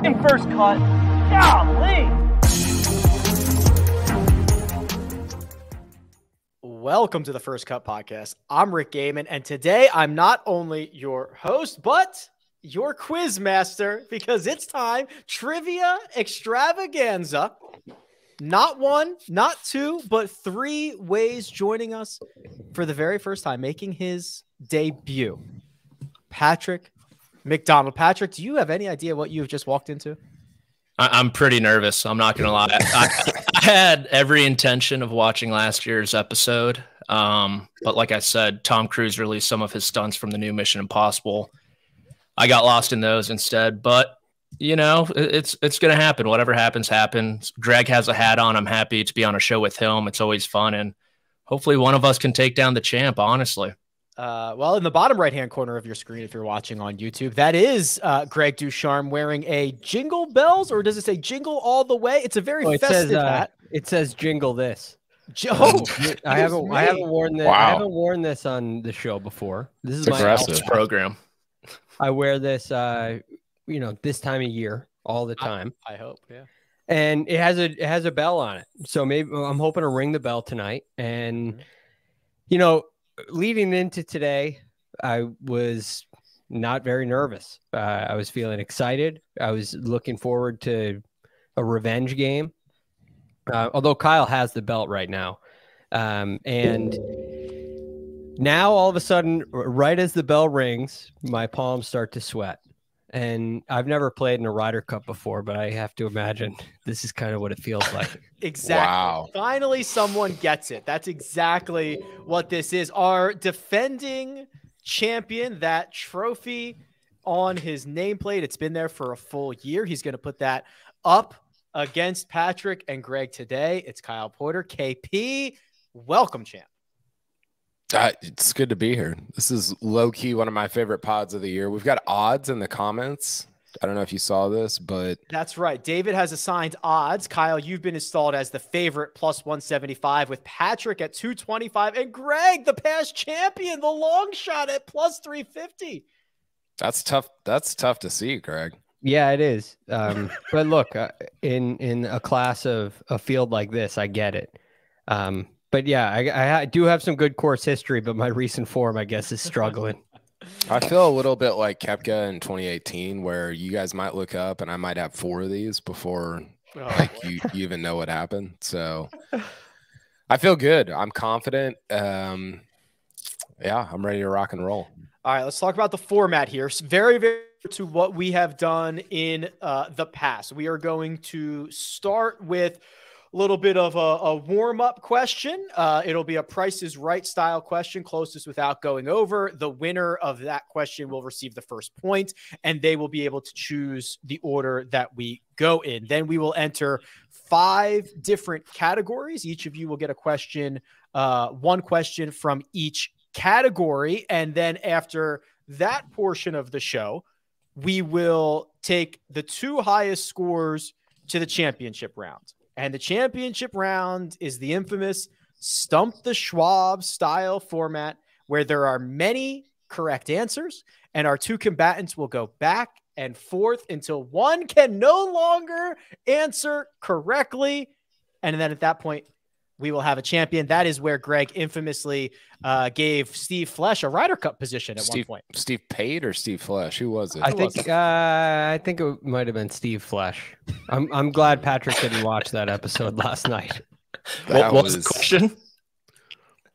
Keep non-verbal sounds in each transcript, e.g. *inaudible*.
fucking first cut. Golly. Welcome to the First Cut Podcast. I'm Rick Gehman, and today I'm not only your host, but your quiz master because it's time trivia extravaganza. Not one, not two, but three ways joining us for the very first time, making his debut. Patrick McDonald. Patrick, do you have any idea what you've just walked into? I- am pretty nervous. I'm not gonna lie. I, I, had every intention of watching last year's episode, um, but like I said, Tom Cruise released some of his stunts from the new Mission Impossible. I got lost in those instead, but you know, it's it's gonna happen. Whatever happens, happens. Greg has a hat on. I'm happy to be on a show with him. It's always fun, and hopefully, one of us can take down the champ. Honestly. Uh, well, in the bottom right hand corner of your screen, if you're watching on YouTube, that is uh, Greg DuCharme wearing a Jingle Bells, or does it say Jingle All the Way? It's a very oh, it festive says, uh, hat. It says Jingle This. Oh, *laughs* I haven't. I haven't worn this. Wow. I haven't worn this on the show before. This is it's my program. I wear this, uh, you know, this time of year all the time. I, I hope, yeah. And it has a it has a bell on it, so maybe I'm hoping to ring the bell tonight. And mm-hmm. you know, leading into today, I was not very nervous. Uh, I was feeling excited. I was looking forward to a revenge game. Uh, although Kyle has the belt right now, um, and now all of a sudden, right as the bell rings, my palms start to sweat. And I've never played in a Ryder Cup before, but I have to imagine *laughs* this is kind of what it feels like. *laughs* exactly. Wow. Finally, someone gets it. That's exactly what this is. Our defending champion, that trophy on his nameplate. It's been there for a full year. He's going to put that up against Patrick and Greg today. It's Kyle Porter. KP, welcome, champ. Uh, it's good to be here. This is low key one of my favorite pods of the year. We've got odds in the comments. I don't know if you saw this, but that's right. David has assigned odds. Kyle, you've been installed as the favorite plus 175 with Patrick at 225 and Greg, the past champion, the long shot at plus 350. That's tough. That's tough to see, Greg. Yeah, it is. Um, but look, uh, in in a class of a field like this, I get it. Um, but yeah, I, I do have some good course history, but my recent form, I guess, is struggling. *laughs* I feel a little bit like Koepka in 2018, where you guys might look up and I might have four of these before oh, like you, you even know what happened. So *laughs* I feel good. I'm confident. Um, yeah, I'm ready to rock and roll. All right, let's talk about the format here. very, very to what we have done in uh, the past. We are going to start with little bit of a, a warm up question. Uh, it'll be a Price is Right style question, closest without going over. The winner of that question will receive the first point, and they will be able to choose the order that we go in. Then we will enter five different categories. Each of you will get a question, uh, one question from each category. And then after that portion of the show, we will take the two highest scores to the championship round. And the championship round is the infamous Stump the Schwab style format where there are many correct answers, and our two combatants will go back and forth until one can no longer answer correctly. And then at that point, we will have a champion. That is where Greg infamously uh, gave Steve Flesch a Ryder Cup position at Steve, one point. Steve Pate or Steve Flesch? Who was it? I think uh, I think it might have been Steve Flesch. I'm I'm glad Patrick didn't watch that episode last night. That what was the question?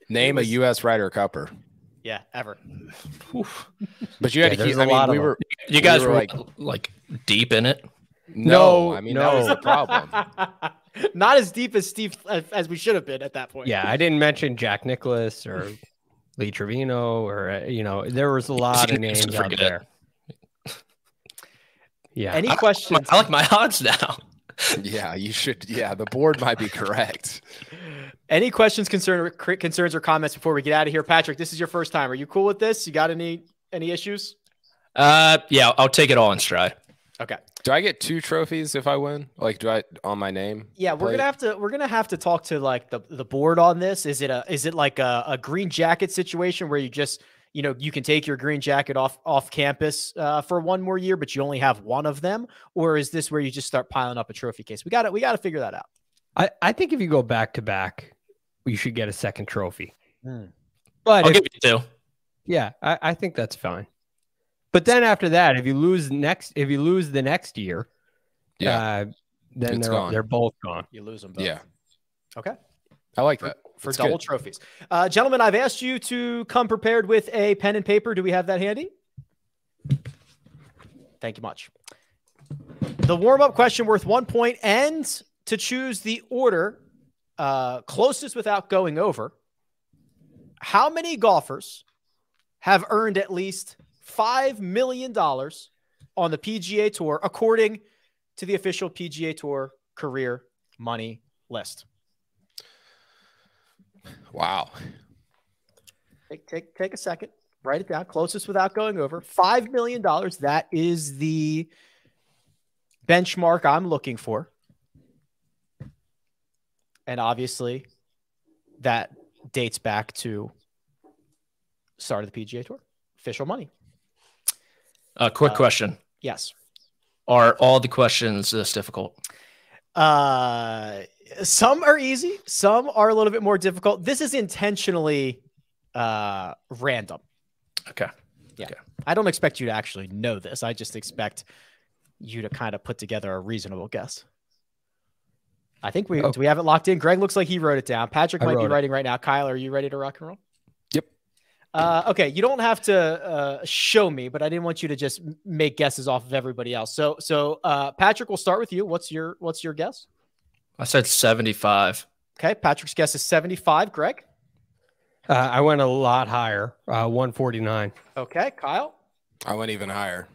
Name was, a U.S. Ryder Cupper. Yeah, ever. but you had yeah, to keep. I mean, we were. You guys we were, were like like deep in it. No, no I mean no. that was the problem. *laughs* Not as deep as Steve as we should have been at that point. Yeah, I didn't mention Jack Nicklaus or Lee Trevino or uh, you know there was a *laughs* lot of names out there. Yeah. Any I, questions? I like my odds now. *laughs* yeah, you should. Yeah, the board might be correct. Any questions, concern, concerns, or comments before we get out of here, Patrick? This is your first time. Are you cool with this? You got any any issues? Uh, yeah, I'll take it all in stride. Okay. Do I get two trophies if I win? Like, do I on my name? Yeah, we're gonna have to we're gonna have to talk to like the the board on this. Is it a is it like a, a green jacket situation where you just you know you can take your green jacket off off campus uh, for one more year, but you only have one of them, or is this where you just start piling up a trophy case? We got to we got to figure that out. I, I think if you go back to back, you should get a second trophy. Hmm. But I'll if- give you two. yeah, I, I think that's fine. But then after that, if you lose next, if you lose the next year, Yeah. uh, then It's they're gone. they're both gone. You lose them both. Yeah. Okay. I like that. For That's double good. trophies, uh, gentlemen, I've asked you to come prepared with a pen and paper. Do we have that handy? Thank you much. The warm up question worth one point and to choose the order uh, closest without going over. How many golfers have earned at least $5 million on the PGA Tour, according to the official PGA Tour career money list? Wow. Take, take, take a second, write it down. Closest without going over. $5 million. That is the benchmark I'm looking for. And obviously, that dates back to start of the PGA Tour, official money. A quick Uh, question: Yes. Are all the questions this difficult? Uh, some are easy, some are a little bit more difficult. This is intentionally uh, random. Okay. Yeah. I don't expect you to actually know this. I just expect you to kind of put together a reasonable guess. I think we Oh. do we have it locked in. Greg looks like he wrote it down. Patrick I might be it. writing right now. Kyle, are you ready to rock and roll? Yep. Uh, okay, you don't have to uh, show me, but I didn't want you to just make guesses off of everybody else. So, so uh, Patrick, we'll start with you. What's your What's your guess? I said seventy-five. Okay, Patrick's guess is seventy five. Greg. Uh, I went a lot higher, uh, 149. Okay, Kyle. I went even higher.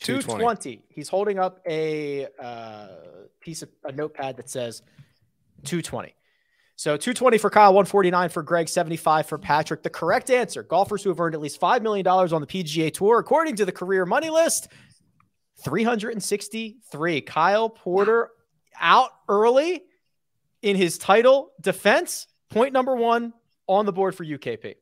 220. 220. He's holding up a uh, piece of a notepad that says 220. So 220 for Kyle, 149 for Greg, 75 for Patrick. The correct answer golfers who have earned at least $5 million on the PGA Tour, according to the career money list, 363. Kyle Porter out early in his title defense. Point number one on the board for UKP.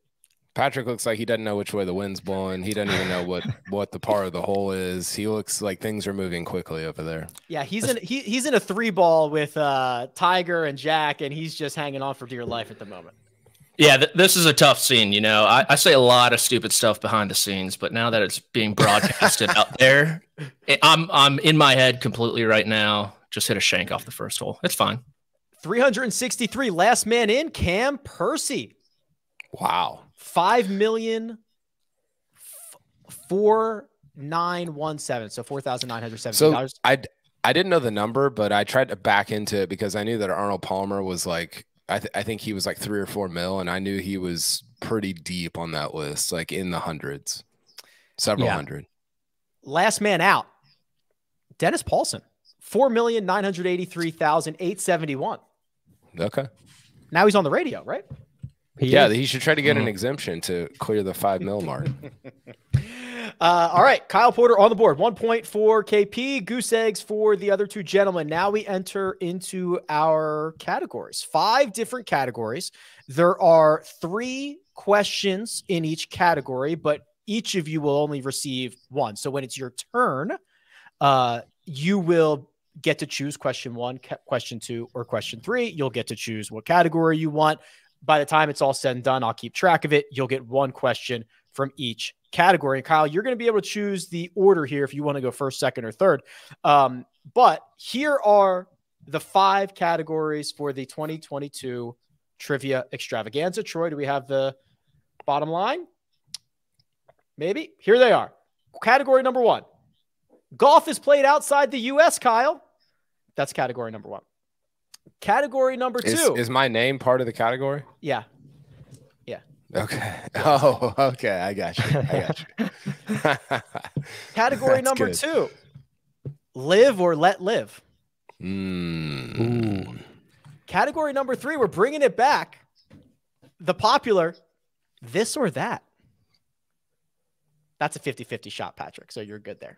Patrick looks like he doesn't know which way the wind's blowing. He doesn't even know what *laughs* what the par of the hole is. He looks like things are moving quickly over there. Yeah, he's in he, he's in a three ball with uh, Tiger and Jack, and he's just hanging on for dear life at the moment. Yeah, th- this is a tough scene. You know, I, I say a lot of stupid stuff behind the scenes, but now that it's being broadcasted out there, *laughs* it, I'm I'm in my head completely right now. Just hit a shank off the first hole. It's fine. 363, last man in, Cam Percy, Wow. Five million four nine one seven, so four thousand nine hundred seventy So. I I didn't know the number, but I tried to back into it because I knew that Arnold Palmer was like I th- I think he was like three or four mil, and I knew he was pretty deep on that list, like in the hundreds, several Yeah. hundred. Last man out, Dennis Paulson, four million nine hundred eighty three thousand eight seventy one. Okay. Now he's on the radio, right? He Yeah, is- he should try to get Mm. an exemption to clear the five mil mark. *laughs* Uh, all right, Kyle Porter on the board. 1.4 KP, goose eggs for the other two gentlemen. Now we enter into our categories. Five different categories. There are three questions in each category, but each of you will only receive one. So when it's your turn, uh, you will get to choose question one, question two, or question three. You'll get to choose what category you want. By the time it's all said and done, I'll keep track of it. You'll get one question from each category. And Kyle, you're going to be able to choose the order here if you want to go first, second, or third. Um, but here are the five categories for the 2022 trivia extravaganza. Troy, do we have the bottom line? Maybe. Here they are. Category number one golf is played outside the U.S., Kyle. That's category number one. Category number two. is my name part of the category? yeah. Yeah. Okay. *laughs* Oh, okay. I got you. I got you. *laughs* Category *laughs* That's number good. two live or let live. Mm. Category number three, we're bringing it back. The popular this or that. That's a 50 50 shot, Patrick. So you're good there.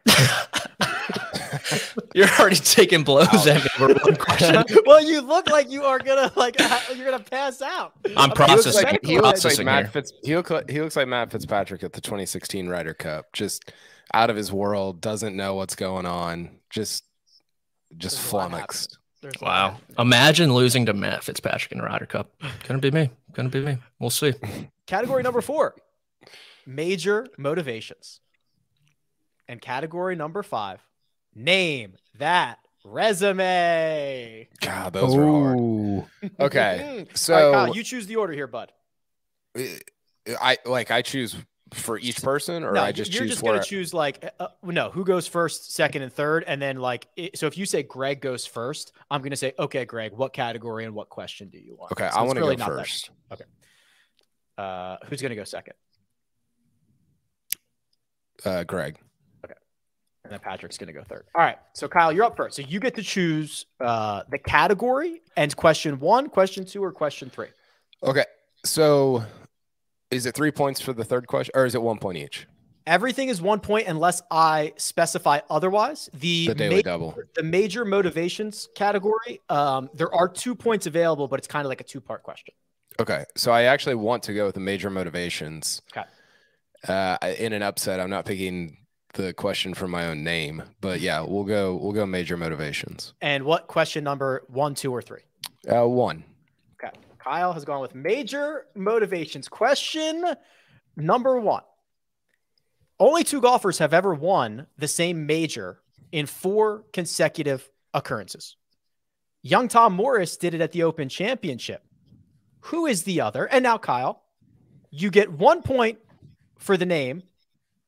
*laughs* You're already taking blows oh. at me over one question. *laughs* well, you look like you are gonna like you're gonna pass out. I'm I mean, He looks processing. like, he looks like Matt here. Fitz, he, look, he looks like Matt Fitzpatrick at the 2016 Ryder Cup. Just out of his world, doesn't know what's going on. Just just There's flummoxed. A Wow. Imagine losing to Matt Fitzpatrick in the Ryder Cup. Gonna be me. Gonna be me. We'll see. *laughs* Category number four, major motivations. And category number five, name that resume. God, those were hard. Okay, *laughs* All right, so Kyle, you choose the order here, bud. I like I choose for each person, or no, I just you're choose just gonna choose like uh, uh, no, who goes first, second, and third, and then like it, so. If you say Greg goes first, I'm gonna say okay, Greg, what category and what question do you want? Okay, So I want to really go not that- first. Uh, who's gonna go second? Uh, Greg. And then Patrick's going to go third. All right. So, Kyle, you're up first. So, you get to choose uh, the category and question one, question two, or question three. Okay, so is it three points for the third question, or is it one point each? Everything is one point unless I specify otherwise. The, The daily ma- double. the major motivations category, um, there are two points available, but it's kind of like a two part question. Okay, so I actually want to go with the major motivations. Okay. Uh, in an upset, I'm not picking the question from my own name, but yeah, we'll go. We'll go major motivations. And what question number one, two, or three? Uh, one. Okay. Kyle has gone with major motivations. Question number one. Only two golfers have ever won the same major in four consecutive occurrences. Young Tom Morris did it at the Open Championship. Who is the other? And now, Kyle, you get one point for the name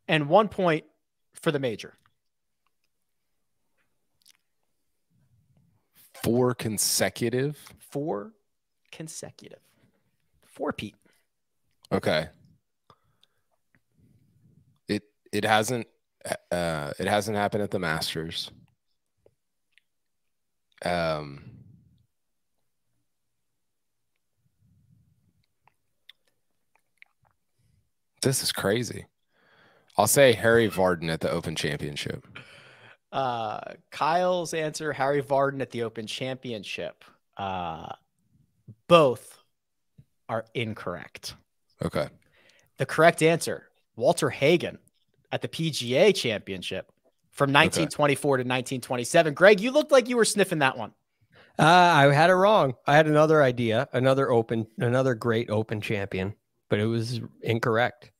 and one point for the major. Four consecutive. Four consecutive. Four Pete. Okay. It it hasn't uh it hasn't happened at the Masters. Um This is crazy. I'll say Harry Vardon at the Open Championship. Uh, Kyle's answer: Harry Vardon at the Open Championship. Uh, both are incorrect. Okay. The correct answer: Walter Hagen at the PGA Championship from 1924 to 1927. Greg, you looked like you were sniffing that one. Uh, I had it wrong. I had another idea, another open, another great open champion, but it was incorrect.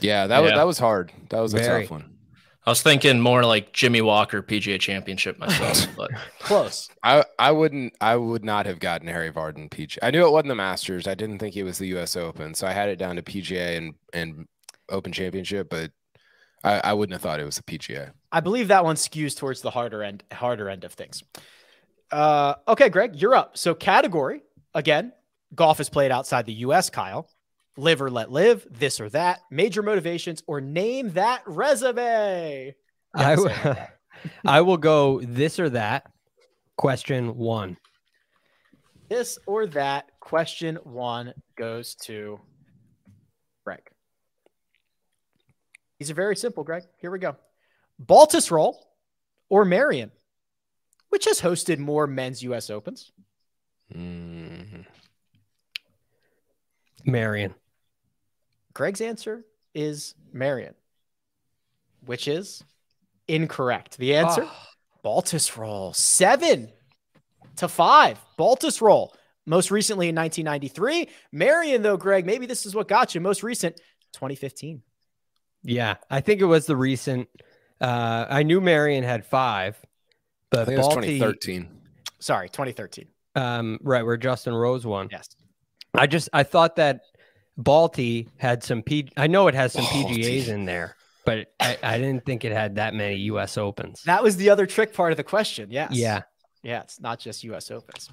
Yeah, that was that was hard. That was a tough one. I was thinking more like Jimmy Walker PGA Championship myself, *laughs* but Close. I, I wouldn't I would not have gotten Harry Vardon PGA. I knew it wasn't the Masters. I didn't think it was the US Open. So I had it down to PGA and, and Open Championship, but I, I wouldn't have thought it was the PGA. I believe that one skews towards the harder end, harder end of things. Uh, okay, Greg, you're up. So category again, golf is played outside the U.S. Kyle, live or let live, this or that, major motivations, or name that resume. You I have to w- say it. *laughs* I will go this or that. Question one. this or that. Question one goes to Greg. These are very simple, Greg. Here we go. Baltusrol or Merion, which has hosted more men's U.S. Opens. Mm, Merion. Greg's answer is Merion, which is incorrect. The answer, Oh, Baltusrol, seven to five. Baltusrol, most recently in 1993. Merion, though, Greg, maybe this is what got you. Most recent, 2015. yeah, I think it was the recent. Uh, I knew Merion had five, I but think it was Balti, 2013. Sorry, 2013. um, right where Justin Rose won. Yes. I just I thought that Balti had some P. I know it has some Balti. PGAs in there, but I, I didn't think it had that many U.S. Opens. That was the other trick part of the question. Yes. Yeah, Yeah, it's not just U.S. Opens.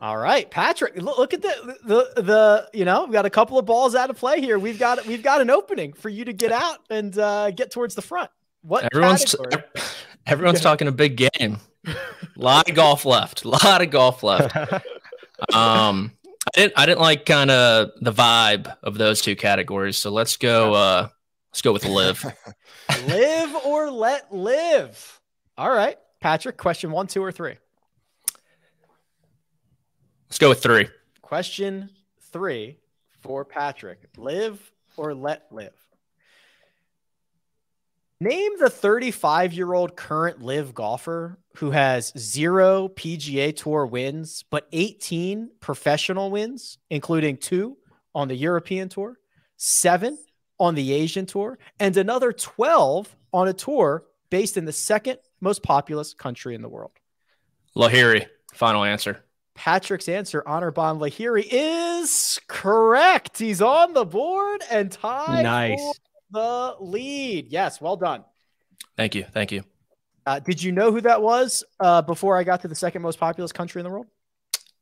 All right, Patrick. Look, look at the the the. You know, we've got a couple of balls out of play here. We've got we've got an opening for you to get *laughs* out and uh, get towards the front. What everyone's category? everyone's *laughs* talking a big game. A lot of golf left. A lot of golf left. *laughs* Um, I didn't I didn't like kind of the vibe of those two categories. So let's go. Uh, let's go with live. *laughs* live or let live. All right. Patrick, question one, two, or three? Let's go with three. Question three for Patrick live or let live? Name the 35 year old current LIV golfer who has zero PGA Tour wins, but 18 professional wins, including two on the European Tour, seven on the Asian Tour, and another 12 on a tour based in the second most populous country in the world. Lahiri, final answer. Patrick's answer, Anirban Lahiri, is correct. He's on the board and tied Nice. The lead. Yes, well done. Thank you. Thank you. Uh, did you know who that was uh, before I got to the second most populous country in the world?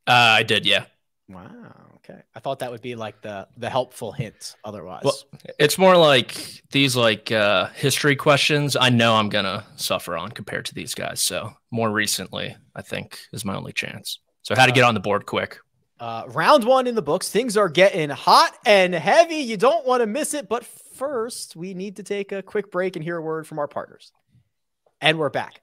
Uh, I did, yeah. Wow. Okay. I thought that would be like the the helpful hint. Otherwise, Well, it's more like these like uh, history questions. I know I'm gonna suffer on compared to these guys. So more recently, I think is my only chance. So how to get on the board quick. Uh, round one in the books. Things are getting hot and heavy. You don't want to miss it. But first, we need to take a quick break and hear a word from our partners. And we're back.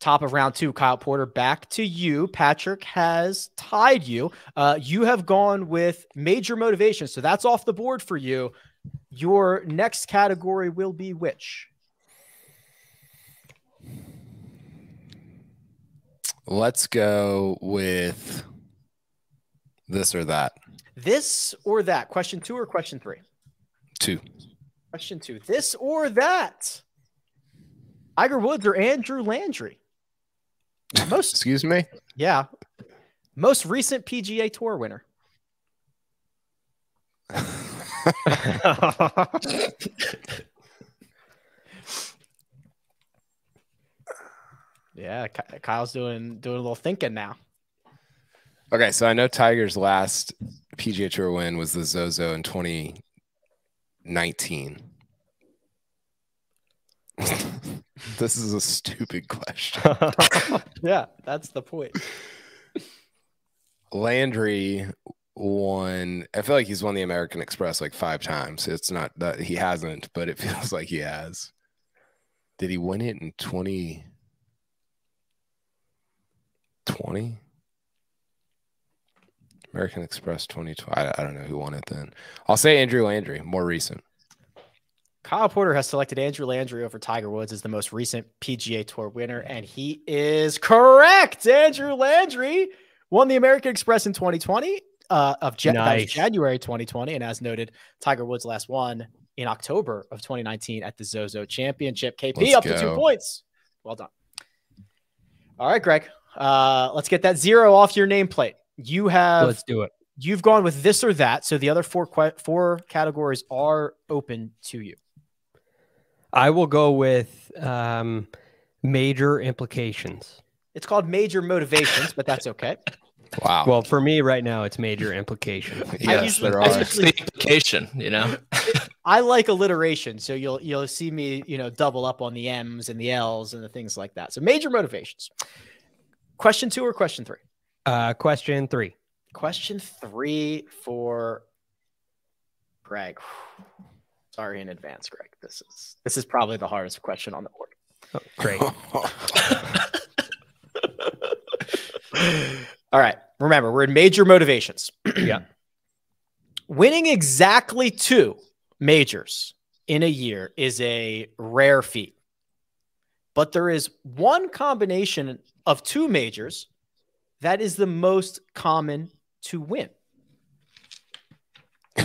Top of round two, Kyle Porter, back to you. Patrick has tied you. Uh, you have gone with major motivation. So that's off the board for you. Your next category will be which? Let's go with this or that. This or that? Question two or question three? Two. Question two. This or that? Tiger Woods or Andrew Landry? *laughs* Most, Excuse me. yeah. Most recent PGA Tour winner. Yeah, Kyle's doing doing a little thinking now. Okay, so I know Tiger's last PGA Tour win was the Zozo in 2019. *laughs* this is a stupid question. *laughs* Yeah, that's the point. Landry won. I feel like he's won the American Express like five times. It's not that he hasn't, but it *laughs* feels like he has. Did he win it in 2020? American Express 2020. I, I don't know who won it then. I'll say Andrew Landry, more recent. Kyle Porter has selected Andrew Landry over Tiger Woods as the most recent PGA Tour winner, and he is correct. Andrew Landry won the American Express in 2020 uh, of Jan- Nice. January 2020, and as noted, Tiger Woods last won in October of 2019 at the Zozo Championship. KP Let's up to two points. Well done. All right, Greg. Uh, let's get that zero off your nameplate. You have Let's do it. you've gone with this or that, so the other four four categories are open to you. I will go with um, major implications. It's called major motivations, but that's okay. *laughs* Wow. Well, for me right now, it's major implications. *laughs* yes, usually- there are. That's the implication, you know. *laughs* I like alliteration, so you'll you'll see me, you know, double up on the M's and the L's and the things like that. So major motivations. Question two or question three? Uh, question three. Question three for Greg. *sighs* Sorry in advance, Greg. This is this is probably the hardest question on the board. Oh, great. *laughs* All right. Remember, we're in major motivations. *clears throat* Yeah. Winning exactly two majors in a year is a rare feat. But there is one combination of two majors that is the most common to win.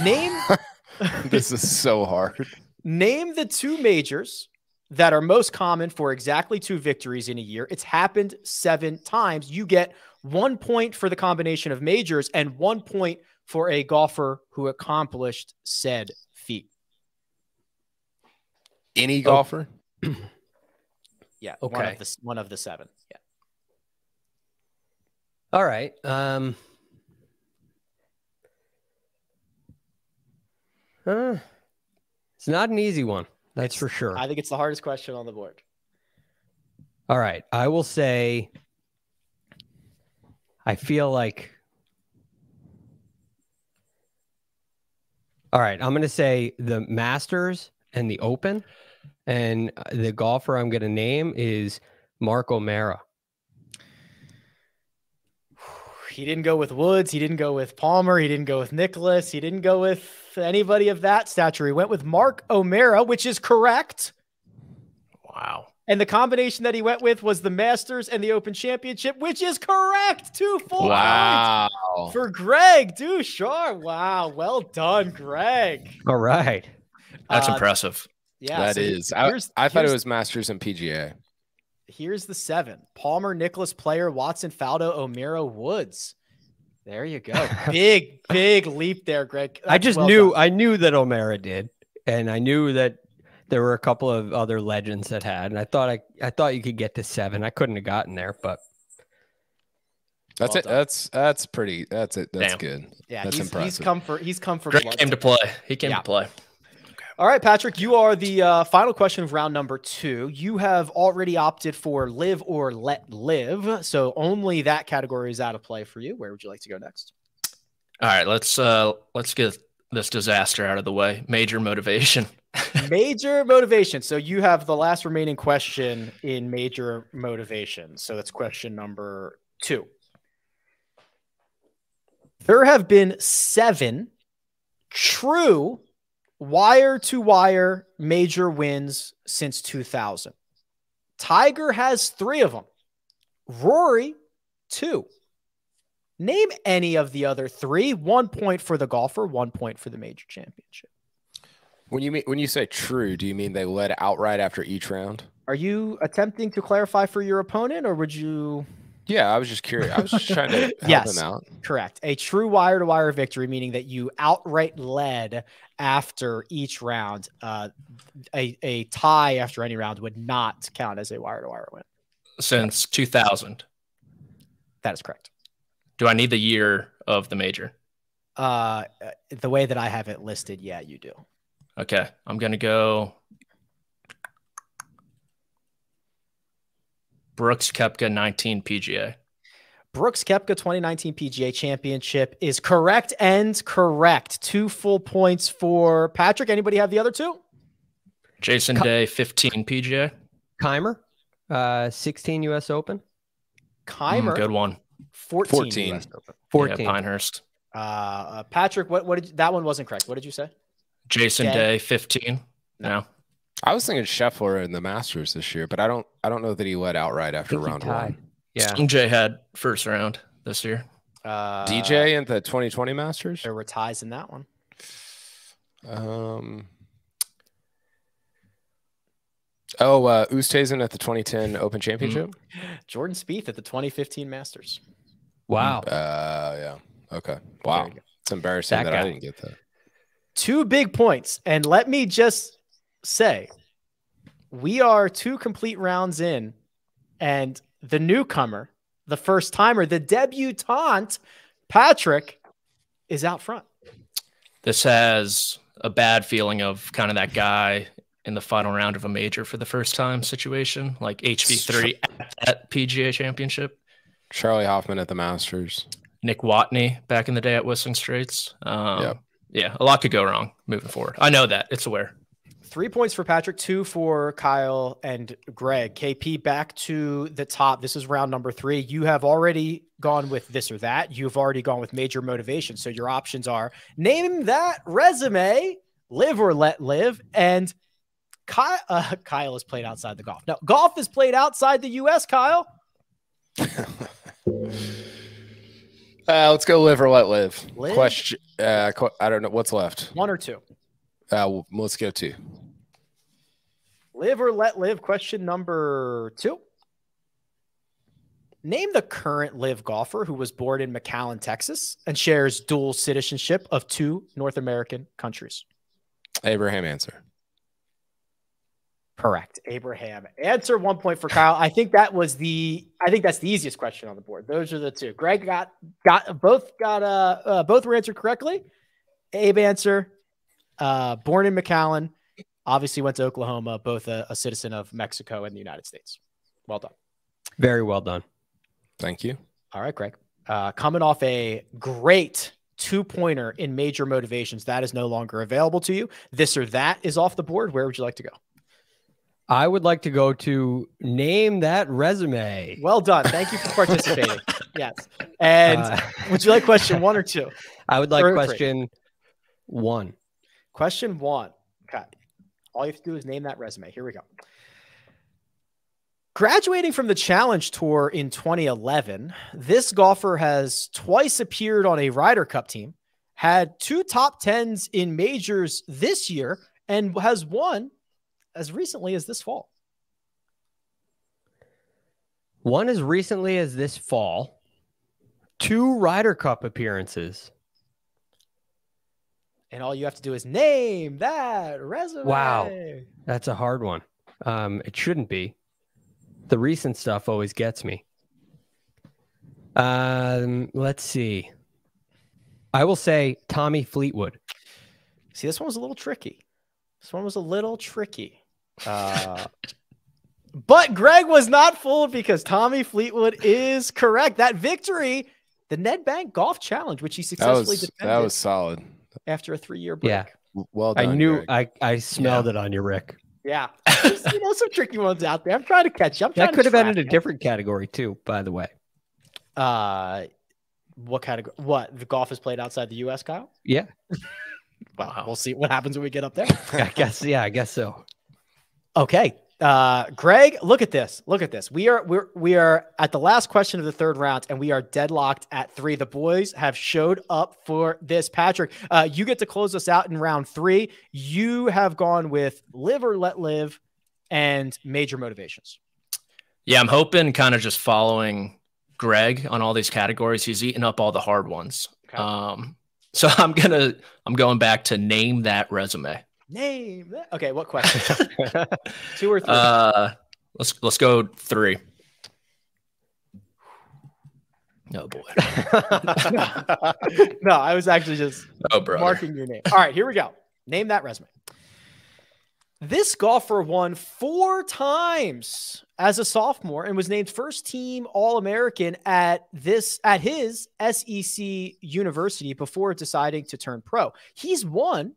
Name *laughs* This is so hard. Name the two majors that are most common for exactly two victories in a year. It's happened 7 times. You get 1 point for the combination of majors and 1 point for a golfer who accomplished said feat. Any golfer? *clears throat* yeah, okay. one of the one of the 7. All right. Um, it's not an easy one. That's for sure. I think it's the hardest question on the board. All right. I will say, I feel like. All right. I'm going to say the Masters and the Open. And the golfer I'm going to name is Mark O'Meara. He didn't go with Woods. He didn't go with Palmer. He didn't go with Nicklaus. He didn't go with anybody of that stature. He went with Mark O'Meara, which is correct. Wow. And the combination that he went with was the Masters and the Open Championship, which is correct. Two full Wow. points for Greg Duchar. Wow. Well done, Greg. All right. That's Uh, impressive. Yeah. that so is. I, here's- I thought it was Masters and PGA. Here's the seven Palmer, Nicklaus, Player, Watson, Faldo, O'Meara, Woods. There you go. *laughs* big, big leap there, Greg. I just well knew done. I knew that O'Meara did, and I knew that there were a couple of other legends that had, and I thought I I thought you could get to seven. I couldn't have gotten there, but That's Well it. done. That's that's pretty. That's it. That's Damn. good. Yeah, That's he's, he's come for he's come for Greg came to play. He came Yeah. to play. All right, Patrick, you are the uh, final question of round number two. You have already opted for live or let live, so only that category is out of play for you. Where would you like to go next? All right, let's uh let's get this disaster out of the way. Major motivation. *laughs* Major motivation. So you have the last remaining question in major motivation. So that's question number two. There have been seven true wire to wire major wins since 2000. Tiger has three of them, Rory, two. Name any of the other three. One point for the golfer, one point for the major championship. When you mean when you say true, do you mean they led outright after each round? Are you attempting to clarify for your opponent, or would you? Yeah, I was just curious. I was just trying to *laughs* help Yes. him out. Correct. A true wire to wire victory, meaning that you outright led after each round. Uh, a, a tie after any round would not count as a wire to wire win. Since 2000. That is correct. Do I need the year of the major? Uh, the way that I have it listed, yeah, you do. Okay, I'm gonna go. Brooks Koepka 19 PGA. Brooks Koepka 2019 PGA Championship is correct and correct. Two full points for Patrick. Anybody have the other two? Jason Co- Day 15 PGA. Kaymer, uh, 16 U.S. Open, Mm, Kaymer, good one. 14. 14. US Open. 14. Yeah, Pinehurst. Uh, uh, Patrick, what, what did you, that one wasn't correct. What did you say? Jason Day. Day 15. No. I was thinking Scheffler in the Masters this year, but I don't. I don't know that he led outright I after round one. Yeah, Jay had first round this year. Uh, DJ in the 2020 Masters. There were ties in that one. Um. Oh, uh, Oosthuizen at the 2010 Open Championship. Jordan Spieth at the 2015 Masters. wow. Uh, yeah. Okay. Wow. It's embarrassing That that, I didn't get that. Two big points. And let me just say, we are two complete rounds in, and the newcomer, the first timer, the debutante, Patrick, is out front. This has a bad feeling of kind of that guy in the final round of a major for the first time situation, like HV3 at that PGA championship. Charley Hoffman at the Masters. Nick Watney back in the day at Whistling Straits. Um, Yeah. yeah, a lot could go wrong moving forward. I know that it's aware. Three points for Patrick, two for Kyle and Greg. KP back to the top. This is round number three. You have already gone with this or that. You've already gone with major motivation. So your options are name that resume, live or let live. And *laughs* Kyle, uh, Kyle has played outside the golf. No, golf is played outside the U.S., Kyle. *laughs* Uh, let's go live or let live. Live? Question. Uh, I don't know what's left. One or two. Uh, let's go two. Live or let live. Question number two. Name the current LIV golfer who was born in McAllen, Texas, and shares dual citizenship of two North American countries. Abraham Ancer. Correct. Abraham. Ancer one point for Kyle. I think that was the. I think that's the easiest question on the board. Those are the two. Greg got got both got uh, uh both were answered correctly. Abe Ancer. Uh, born in McAllen, obviously went to Oklahoma. Both a, a citizen of Mexico and the United States. Well done. Very well done. Thank you. All right, Greg. Uh, coming off a great two pointer in major motivations, that is no longer available to you. This or that is off the board. Where would you like to go? I would like to go to name that resume. Well done. Thank you for participating. *laughs* yes. And Uh, would you like question one or two? *laughs* I would like or three. question one. Question one. Okay. All you have to do is name that resume. Here we go. Graduating from the Challenge Tour in 2011, this golfer has twice appeared on a Ryder Cup team, had two top tens in majors this year, and has won as recently as this fall. One as recently as this fall, two Ryder Cup appearances. And all you have to do is name that resume. Wow. That's a hard one. Um, it shouldn't be. The recent stuff always gets me. Um, let's see. I will say Tommy Fleetwood. See, this one was a little tricky. This one was a little tricky. Uh, *laughs* but Greg was not fooled because Tommy Fleetwood is correct. That victory, the Nedbank Golf Challenge, which he That successfully was defended that was solid. After a three-year break. Yeah. Well done. I knew Greg. I, I smelled it on you, Rick. Yeah. *laughs* There's, you know, some tricky ones out there. I'm trying to catch you. I'm That could have been in a different category too, by the way. Uh, what category? What the golf is played outside the U.S., Kyle? Yeah. Well, Wow. we'll see what happens when we get up there. *laughs* I guess yeah, I guess so. Okay. Uh, Greg, look at this. Look at this. We are we're we are at the last question of the third round, and we are deadlocked at three. The boys have showed up for this. Patrick, uh, you get to close us out in round three. You have gone with live or let live, and major motivations. Yeah, I'm hoping kind of just following Greg on all these categories. He's eating up all the hard ones. Okay. Um, so *laughs* I'm gonna I'm going back to name that resume. Name that. Okay, what *laughs* question? Two or three? Uh, let's let's go three. Oh boy. *laughs* no, I was actually just Oh brother. marking your name. All right, here we go. Name that resume. This golfer won four times as a sophomore and was named first team All American at this at his SEC university before deciding to turn pro. He's won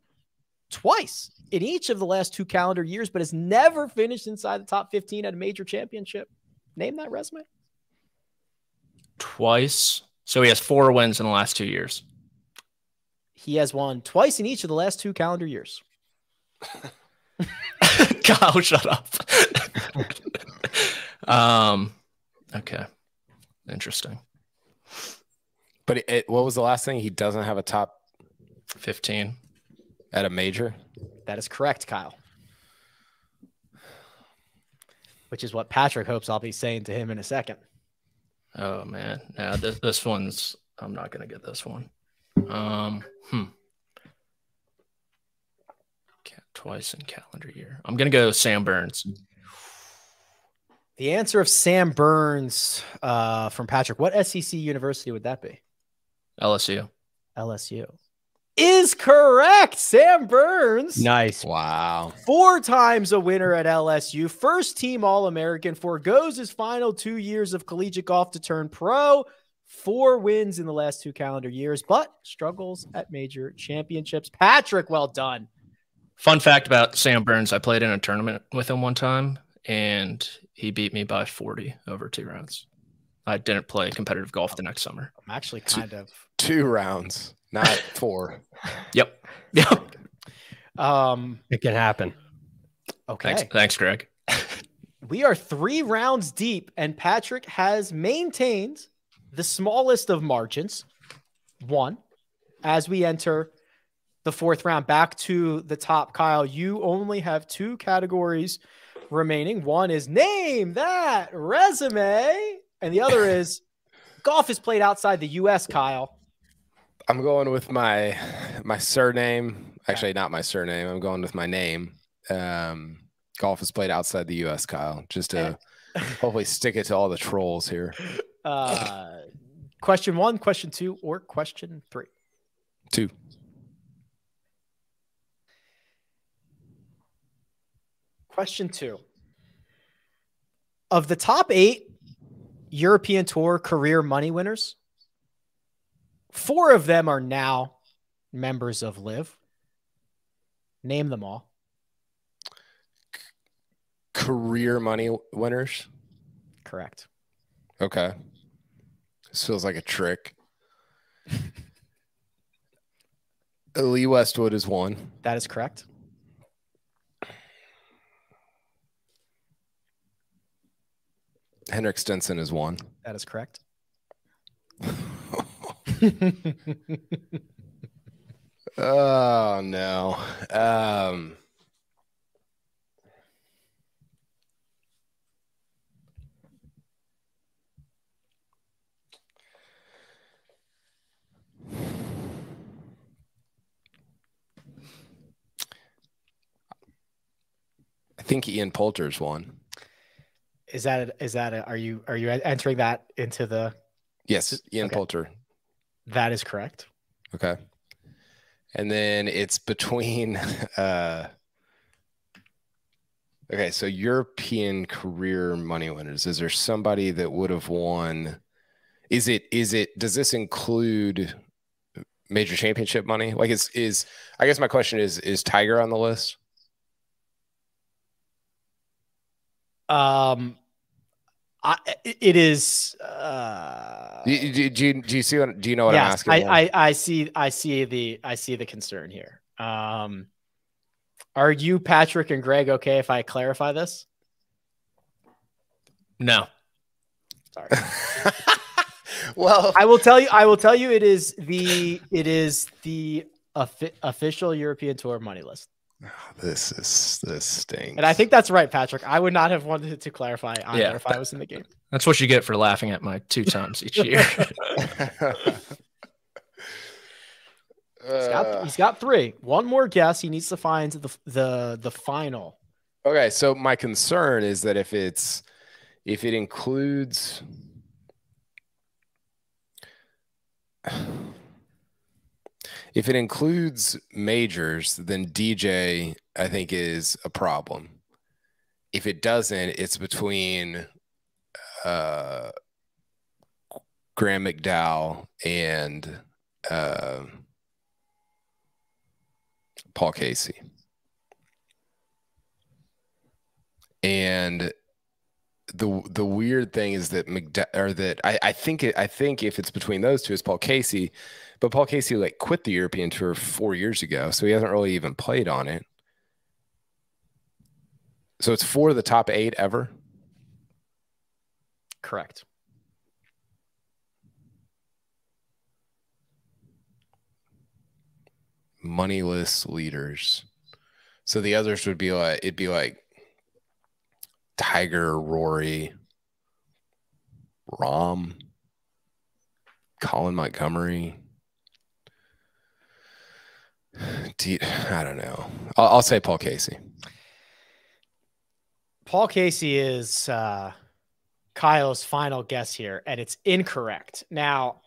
twice in each of the last two calendar years, but has never finished inside the top 15 at a major championship. Name that resume. Twice. So he has four wins in the last two years. He has won twice in each of the last two calendar years. *laughs* Kyle, shut up. *laughs* um, okay, interesting. But it, it, what was the last thing? He doesn't have a top Fifteen. At a major. That is correct, Kyle. Which is what Patrick hopes I'll be saying to him in a second. Oh man, yeah. This this one's. I'm not gonna get this one. Um, hmm. Twice in calendar year. I'm gonna go Sam Burns. The answer of Sam Burns uh, from Patrick. What SEC university would that be? LSU. LSU. Is correct. Sam Burns. nice. Wow. Four times a winner at LSU, first team All American, Forgoes his final two years of collegiate golf to turn pro. Four wins in the last two calendar years, but struggles at major championships. Patrick, well done. Fun fact about Sam Burns: I played in a tournament with him one time, and he beat me by 40 over two rounds. I didn't play competitive golf the next summer. I'm actually kind of. Two rounds, not four. Yep. Yep. Um, It can happen. okay. Thanks, thanks, Greg. *laughs* We are three rounds deep, and Patrick has maintained the smallest of margins, one, as we enter the fourth round. Back to the top, Kyle. You only have two categories remaining. One is name that resume, and the other *laughs* is golf is played outside the U.S. Kyle. I'm going with my my surname. Actually, not my surname. I'm going with my name. Um, golf is played outside the U.S. Kyle, just to *laughs* hopefully stick it to all the trolls here. Uh, question one, question two, or question three. Two. Question two. Of the top eight European Tour career money winners, four of them are now members of LIV. Name them all. career money winners. Correct. Okay. This feels like a trick. *laughs* Lee Westwood is one. That is correct. Henrik Stenson is one. That is correct. *laughs* Oh no. Um I think Ian Poulter's one. Is that is that a, are you are you entering that into the Yes, Ian Okay. Poulter. That is correct. Okay. And then it's between *laughs* uh Okay, so European career money winners. Is there somebody that would have won is it is it does this include major championship money? Like is is I guess my question is is Tiger on the list? Um I, it is uh Do, you- do, you- do, you, do you see what do you know what I'm asking? I. I I see I see the I see the concern here. Um are you Patrick and Greg okay if I clarify this? No. Sorry. *laughs* well, I will tell you I will tell you it is the it is the offi- official European Tour money list. This is this stinks. And I think that's right, Patrick. I would not have wanted to clarify either Yeah. if I was in the game. That's what you get for laughing at my two times each year. He's got, he's got three. One more guess. He needs to find the the the final. Okay, so my concern is that if it's if it includes if it includes majors, then DJ I think is a problem. If it doesn't, it's between uh Graham McDowell and uh, Paul Casey. And the the weird thing is that McD- or that I, I think it, I think if it's between those two is Paul Casey, but Paul Casey like quit the European tour four years ago, so he hasn't really even played on it. So it's four of the top eight ever. Correct. moneyless leaders. So the others would be like it'd be like Tiger, Rory, Rahm, Colin Montgomerie. Do I don't know. I'll, I'll say Paul Casey. Paul Casey is uh, Kyle's final guess here, and it's incorrect. Now,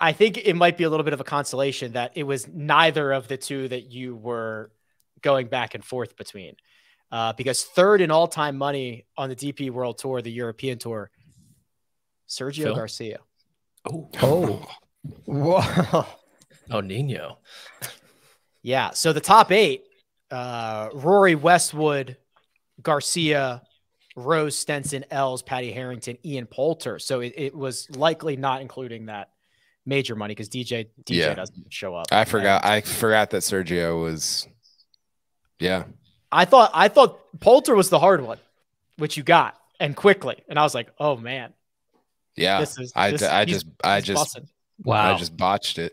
I think it might be a little bit of a consolation that it was neither of the two that you were going back and forth between. Uh, because third in all time money on the DP World Tour, the European Tour, Sergio Phil? Garcia. oh, Oh, *laughs* wow. oh, Nino. Yeah. So the top eight uh, Rory Westwood, Garcia, Rose Stenson, Els, Paddy Harrington, Ian Poulter. So it, it was likely not including that major money because DJ DJ Yeah. doesn't show up. I forgot. I forgot that Sergio was. Yeah. I thought I thought Poulter was the hard one, which you got and quickly. And I was like, oh man, Yeah. this is I, this, I he's- just I just bussin'. Wow. I just botched it.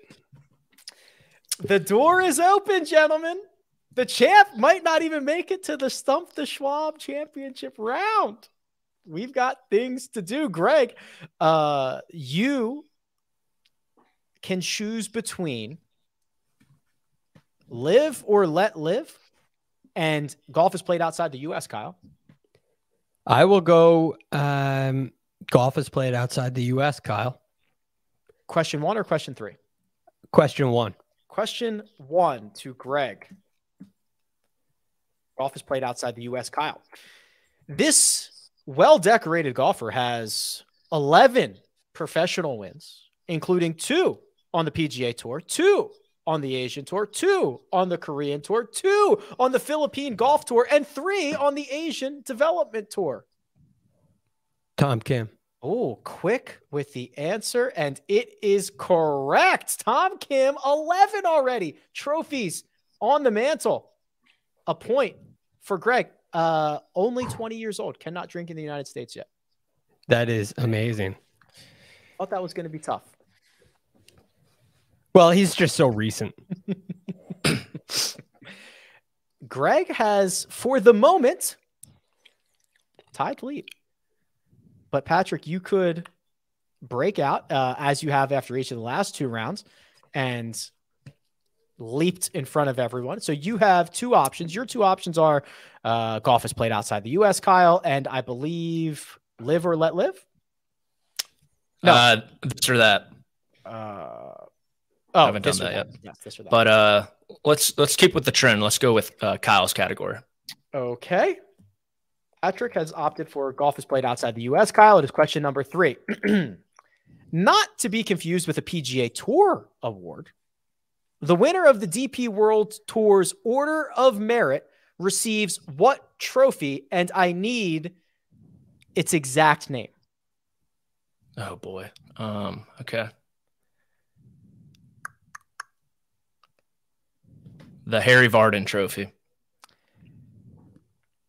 The door is open, gentlemen. The champ might not even make it to the Stump the Schwab championship round. We've got things to do. Greg, uh, you can choose between LIV or let LIV. And golf is played outside the US, Kyle. I will go. Um, golf is played outside the U.S. Kyle. Question one or question three? Question one. Question one to Greg. Golf is played outside the US. Kyle. This well decorated golfer has 11 professional wins, including two on the PGA Tour, two on the Asian Tour, two on the Korean Tour, two on the Philippine Golf Tour, and three on the Asian Development Tour. Tom Kim. Oh, quick with the answer, and it is correct. Tom Kim, 11 already. Trophies on the mantle. A point for Greg. Uh, only 20 years old, cannot drink in the United States yet. That is amazing. Thought that was going to be tough. Well, he's just so recent. *laughs* Greg has, for the moment, tied lead. But Patrick, you could break out uh, as you have after each of the last two rounds and leaped in front of everyone. So you have two options. Your two options are uh, golf is played outside the U.S., Kyle, and I believe LIV or let LIV. No, uh, this or that. Uh, oh, I haven't done that, that, yet. Yes, this or that. But uh, let's let's keep with the trend. Let's go with uh, Kyle's category. Okay. Patrick has opted for golf is played outside the U.S. Kyle, it is question number three. *clears throat* Not to be confused with a PGA Tour award. The winner of the DP World Tour's Order of Merit receives what trophy? And I need its exact name. Oh boy. Um, okay. The Harry Vardon Trophy.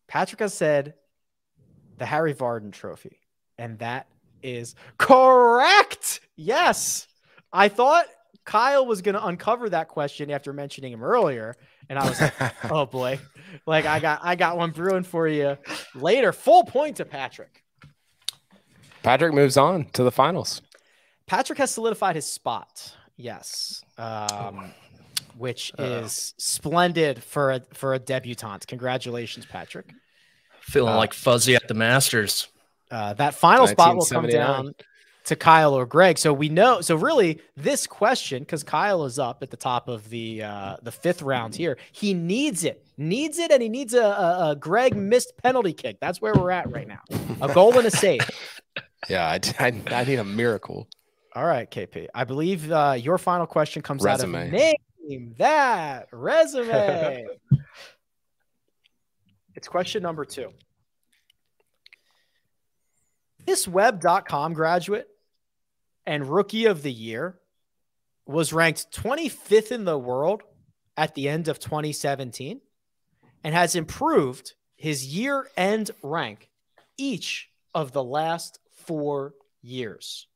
Patrick has said the Harry Vardon Trophy, and that is correct. Yes, I thought Kyle was going to uncover that question after mentioning him earlier, and I was like, *laughs* "Oh boy, like I got I got one brewing for you later." Full point to Patrick. Patrick moves on to the finals. Patrick has solidified his spot. Yes. Um, which uh, is splendid for a for a debutante. Congratulations, Patrick. Feeling uh, like fuzzy at the Masters. Uh, that final spot will come down to Kyle or Greg. So we know. So really, this question, because Kyle is up at the top of the uh, the fifth round here, he needs it, needs it, and he needs a, a, a Greg missed penalty kick. That's where we're at right now. A goal and a save. *laughs* Yeah, I, I, I, need a miracle. All right, KP. I believe uh, your final question comes resume. out of name that resume. *laughs* it's question number two. This web.com graduate and rookie of the year was ranked 25th in the world at the end of 2017 and has improved his year end rank each of the last four years.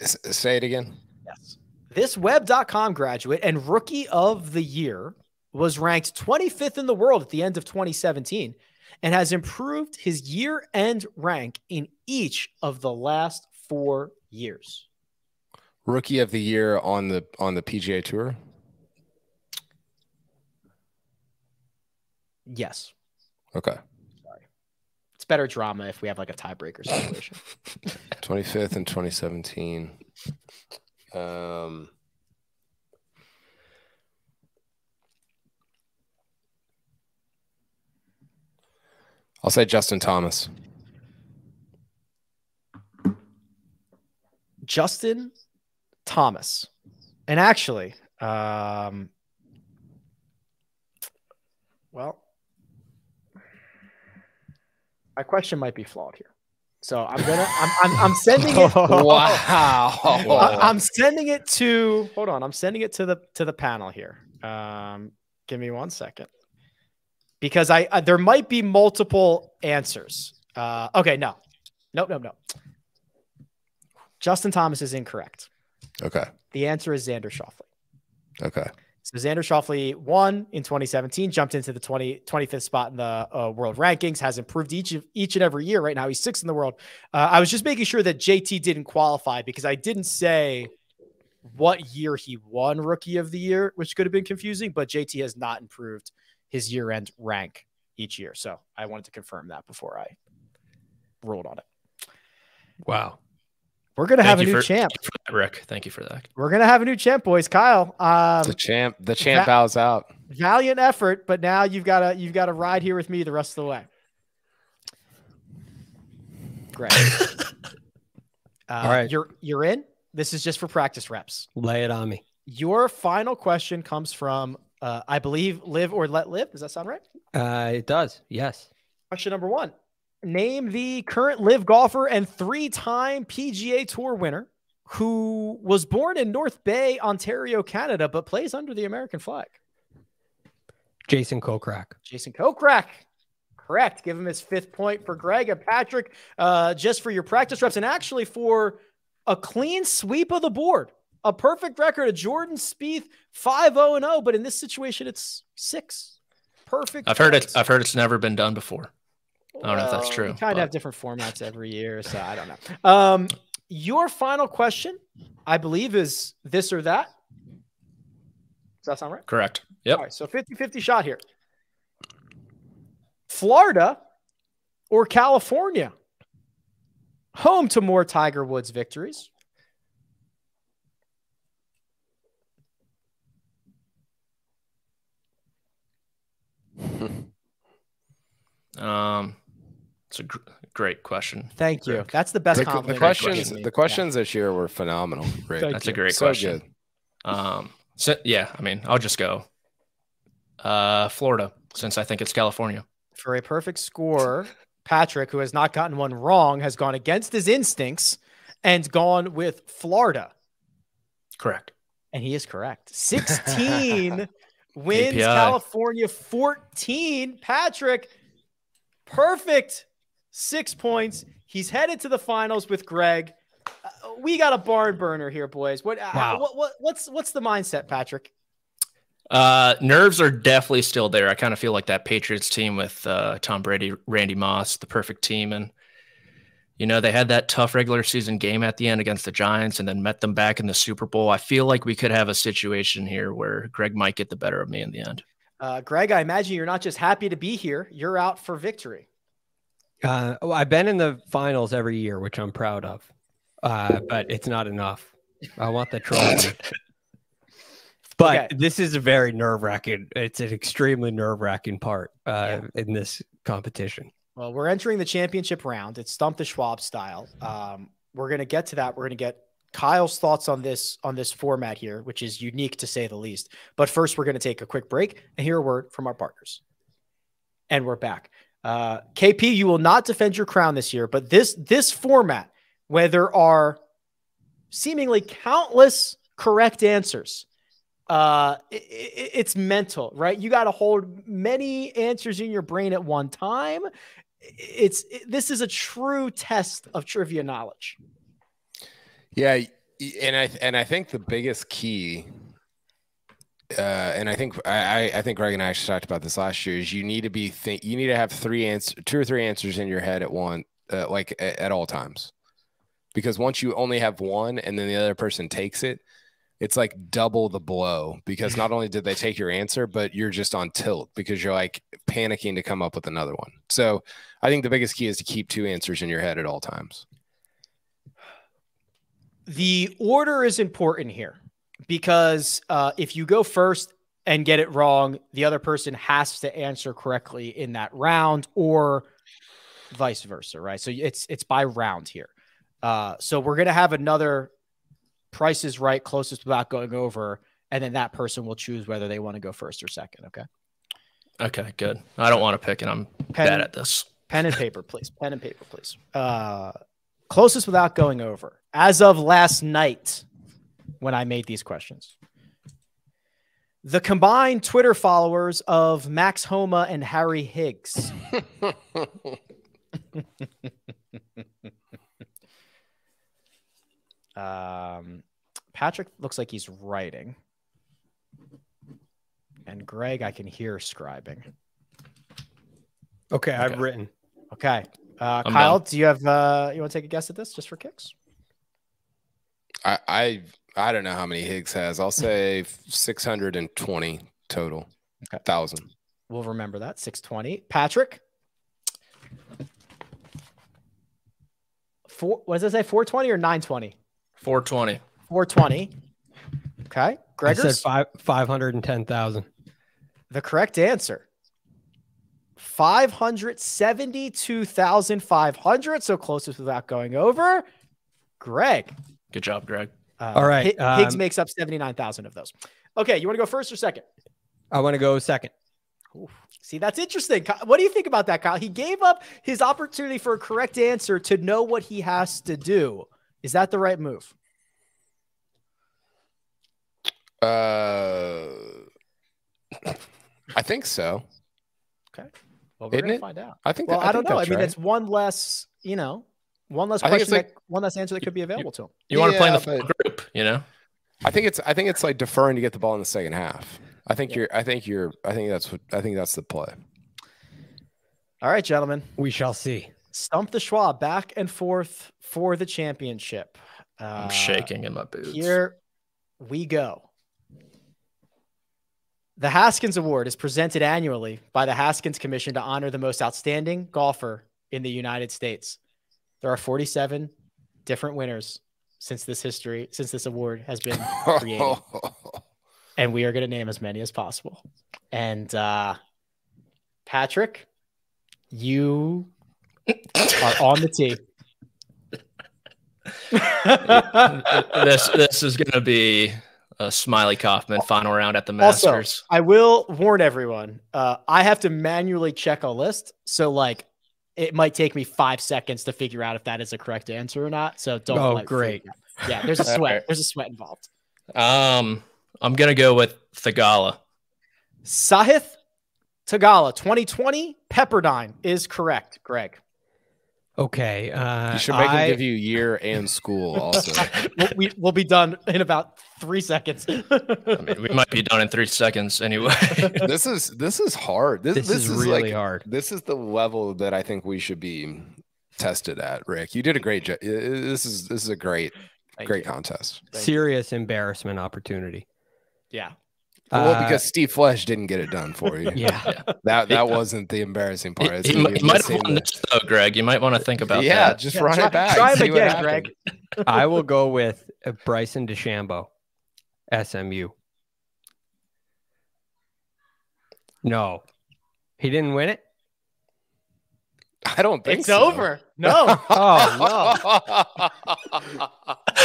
Say it again. Yes. This web.com graduate and rookie of the year was ranked 25th in the world at the end of 2017 and has improved his year end rank in each of the last four years. Rookie of the year on the on the PGA Tour. Yes. Okay. Sorry. It's better drama if we have like a tiebreaker situation. *laughs* 25th and 2017. Um I'll say Justin Thomas. Justin Thomas. And actually, um, well, my question might be flawed here. So I'm gonna I'm I'm, I'm sending it. *laughs* wow. I'm sending it to hold on. I'm sending it to the to the panel here. Um, give me one second because I, I there might be multiple answers. Uh, okay, no, nope, nope, no. Justin Thomas is incorrect. Okay. The answer is Xander Schauffele. Okay. So Xander Schauffele won in 2017, jumped into the 20, 25th spot in the uh, world rankings, has improved each each and every year. Right now, he's sixth in the world. Uh, I was just making sure that JT didn't qualify because I didn't say what year he won Rookie of the Year, which could have been confusing. But JT has not improved his year end rank each year. So I wanted to confirm that before I ruled on it. Wow. We're gonna have a new for, champ, that, *laughs* Rick. Thank you for that. We're gonna have a new champ, boys. Kyle, um, the champ, the champ va- bows out. Valiant effort, but now you've got to you've got to ride here with me the rest of the way. Great. *laughs* Uh, All right. You're you're in. This is just for practice reps. Lay it on me. Your final question comes from, uh, I believe, LIV or let LIV. Does that sound right? Uh, it does. Yes. Question number one: Name the current LIV golfer and three-time PGA Tour winner who was born in North Bay, Ontario, Canada, but plays under the American flag. Jason Kokrak. Jason Kokrak. Correct. Give him his fifth point for Greg and Patrick, uh, just for your practice reps, and actually for a clean sweep of the board. A perfect record of Jordan Spieth, 5 0 0, but in this situation, it's six. Perfect. I've heard it. I've heard it's never been done before. I don't know if that's true, We kind but- of have different formats every year, so I don't know. Um, your final question, I believe, is this or that. Does that sound right? Correct. Yep. All right, so 50 50 shot here. Florida or California? Home to more Tiger Woods victories. *laughs* Um, it's a gr- great question. Thank you. Greg. That's the best The, the compliment. you questions, can give me. the questions this year were phenomenal. Rick. That's you. a great so question. good. Um, so, yeah, I mean, I'll just go. Uh, Florida, since I think it's California. For a perfect score, Patrick, who has not gotten one wrong, has gone against his instincts and gone with Florida. Correct. And he is correct. 16 *laughs* wins API. California 14. Patrick, perfect six points. He's headed to the finals with Greg. Uh, we got a barn burner here, boys. What, uh, Wow. what, what what's what's the mindset, Patrick? Uh, nerves are definitely still there. I kind of feel like that Patriots team with uh, Tom Brady, Randy Moss, the perfect team, and you know they had that tough regular season game at the end against the Giants, and then met them back in the Super Bowl. I feel like we could have a situation here where Greg might get the better of me in the end. Uh, Greg, I imagine you're not just happy to be here. You're out for victory. Uh, well, I've been in the finals every year, which I'm proud of, uh, but it's not enough. I want the trophy. *laughs* But Okay. this is a very nerve wracking. It's an extremely nerve wracking part uh, in this competition. Well, we're entering the championship round. It's Stump the Schwab style. Um, we're going to get to that. We're going to get Kyle's thoughts on this on this format here, which is unique to say the least. But first, we're going to take a quick break and hear a word from our partners. And we're back. Uh, KP, you will not defend your crown this year, but this this format, where there are seemingly countless correct answers, uh, i- i- it's mental, right? You got to hold many answers in your brain at one time it's it- this is a true test of trivia knowledge. Yeah, and I and I think the biggest key, uh, and I think I I- think Greg and I actually talked about this last year is you need to be think you need to have three answer two or three answers in your head at one uh, like at, at all times, because once you only have one and then the other person takes it, it's like double the blow because not only did they take your answer, but you're just on tilt because you're like panicking to come up with another one. So I think the biggest key is to keep two answers in your head at all times. The order is important here because uh, if you go first and get it wrong, the other person has to answer correctly in that round, or vice versa, right? So it's it's by round here. Uh, so we're gonna have another Price is Right closest without going over, and then that person will choose whether they want to go first or second. Okay. Okay, good. I don't want to pick, and I'm Pen- bad at this. Pen and paper, please. Pen and paper, please. Uh, closest without going over. As of last night, when I made these questions, the combined Twitter followers of Max Homa and Harry Higgs. *laughs* um, Patrick looks like he's writing, and Greg, I can hear scribing. Okay, I've written. Okay. Uh, Kyle, done. do you have uh, you want to take a guess at this just for kicks? I, I I don't know how many Higgs has. I'll *laughs* say 620 total. Okay. Thousand. We'll remember that. 620. Patrick. Four what does it say? 420 or 920? 420. 420. Okay. I said five five hundred and ten thousand. the correct answer. 572,500. So closest without going over. Greg. Good job, Greg. Uh, All right, Hi- Higgs um, makes up 79,000 of those. Okay, you want to go first or second? I want to go second. See, that's interesting. What do you think about that, Kyle? He gave up his opportunity for a correct answer to know what he has to do. Is that the right move? Uh, I think so. Okay. Well, we're Isn't gonna it? find out. I think. Well, that- I, don't know. I mean, right. it's one less, you know, one less I think question, like- that, one less answer that could be available to him. You want to play in the but- group, you know? I think it's. I think it's like deferring to get the ball in the second half. I think Yeah. you're. I think you're. I think that's what. I think that's the play. All right, gentlemen. We shall see. Stump the Schwab back and forth for the championship. Uh, I'm shaking in my boots. Here we go. The Haskins Award is presented annually by the Haskins Commission to honor the most outstanding golfer in the United States. There are 47 different winners since this history, since this award has been *laughs* created, and we are going to name as many as possible. And uh, Patrick, you are on the tee. *laughs* this this is gonna be a Smylie Kaufman final round at the Also, Masters. I will warn everyone. Uh, I have to manually check a list, so like it might take me five seconds to figure out if that is the correct answer or not. So don't. Oh, great. Yeah, there's a *laughs* sweat. Alright. There's a sweat involved. Um, I'm gonna go with Theegala. Sahith Theegala, 2020 Pepperdine is correct. Greg, Okay. Uh, you should make I, him give you year and school *laughs* also. we'll, we, we'll be done in about three seconds. I mean, we might be done in three seconds anyway. *laughs* this is this is hard. This, This, this, is, is really like, hard. This is the level that I think we should be tested at, Rick. You did a great job. This is this is a great Thank great you. contest. Thank you. Serious embarrassment opportunity. Yeah. Well, Uh, because Steve Flesch didn't get it done for you. *laughs* Yeah. That that wasn't the embarrassing part. It's he, you he might have won this though, Greg. You might want to think about yeah, that. just Yeah, run try- it back. try *laughs* him again. Greg. *laughs* I will go with uh, Bryson DeChambeau, SMU. No, he didn't win it. I don't think It's so. over. No. Oh